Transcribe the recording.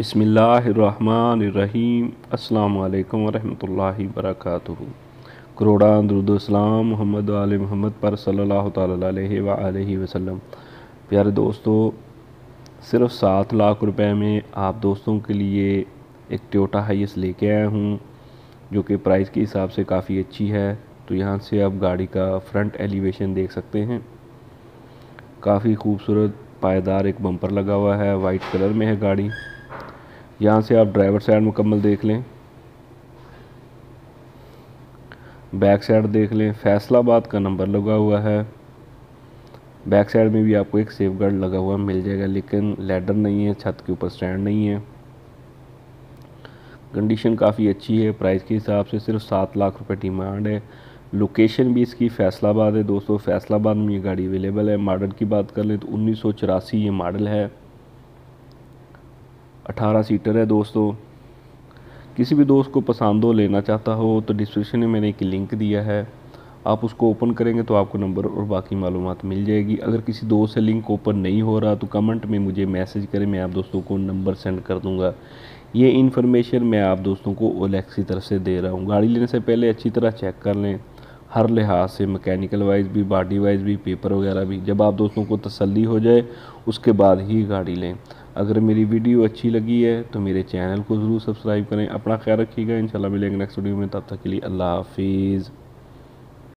बिसमीम अल्लाम वरहमतुल्लाहि वरकatuh करोड़ा दरुदोसलाम मोहम्मद आल मोहम्मद पर अलैहि सल्लल्लाहु वसल्लम। प्यारे दोस्तों, सिर्फ़ सात लाख रुपए में आप दोस्तों के लिए एक टोयोटा हाइस लेके आया हूँ, जो कि प्राइस के हिसाब से काफ़ी अच्छी है। तो यहाँ से आप गाड़ी का फ्रंट एलिवेशन देख सकते हैं। काफ़ी खूबसूरत पायदार एक बम्पर लगा हुआ है, वाइट कलर में है गाड़ी। यहाँ से आप ड्राइवर साइड मुकम्मल देख लें। बैक साइड देख लें, फैसलाबाद का नंबर लगा हुआ है। बैक साइड में भी आपको एक सेफ़ गार्ड लगा हुआ मिल जाएगा, लेकिन लेडर नहीं है, छत के ऊपर स्टैंड नहीं है। कंडीशन काफ़ी अच्छी है, प्राइस के हिसाब से सिर्फ़ सात लाख रुपए डिमांड है। लोकेशन भी इसकी फैसलाबाद है, दोस्तों, फैसलाबाद में ये गाड़ी अवेलेबल है। मॉडल की बात कर लें तो उन्नीस सौ चौरासी ये मॉडल है। अठारह सीटर है दोस्तों। किसी भी दोस्त को पसंद हो, लेना चाहता हो तो डिस्क्रिप्शन में मैंने एक लिंक दिया है। आप उसको ओपन करेंगे तो आपको नंबर और बाकी मालूम मिल जाएगी। अगर किसी दोस्त से लिंक ओपन नहीं हो रहा तो कमेंट में मुझे मैसेज करें, मैं आप दोस्तों को नंबर सेंड कर दूँगा। ये इन्फॉर्मेशन मैं आप दोस्तों को ओलेक्स तरफ़ से दे रहा हूँ। गाड़ी लेने से पहले अच्छी तरह चेक कर लें। हर लिहाज से मैकेनिकल वाइज भी बॉडी वाइज भी पेपर वगैरह भी, जब आप दोस्तों को तसल्ली हो जाए, उसके बाद ही गाड़ी लें। अगर मेरी वीडियो अच्छी लगी है तो मेरे चैनल को ज़रूर सब्सक्राइब करें। अपना ख्याल रखिएगा। इंशाल्लाह मिलेंगे नेक्स्ट वीडियो में। तब तक के लिए अल्लाह हाफिज़।